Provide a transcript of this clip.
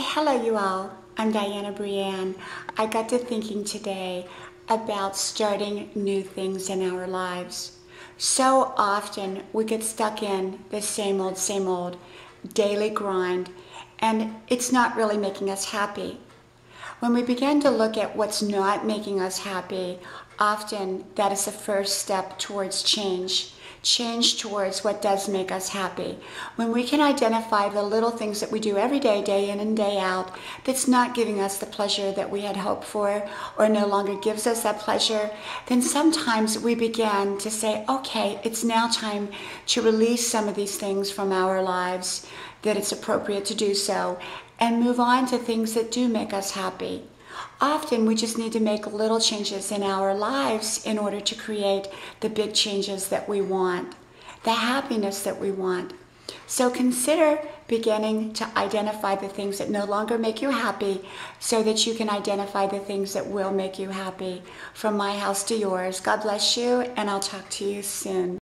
Hello, you all. I'm Dianna Brianne. I got to thinking today about starting new things in our lives. So often we get stuck in the same old, same old daily grind, and it's not really making us happy. When we begin to look at what's not making us happy, often that is the first step towards change change towards what does make us happy. When we can identify the little things that we do every day, day in and day out, that's not giving us the pleasure that we had hoped for or no longer gives us that pleasure, then sometimes we begin to say, okay, it's now time to release some of these things from our lives, that it's appropriate to do so, and move on to things that do make us happy. Often we just need to make little changes in our lives in order to create the big changes that we want, the happiness that we want. So consider beginning to identify the things that no longer make you happy so that you can identify the things that will make you happy. From my house to yours, God bless you, and I'll talk to you soon.